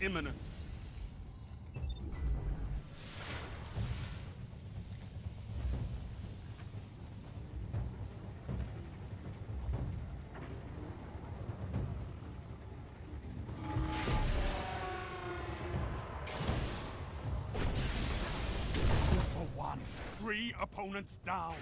imminent. Two for one. Three opponents down.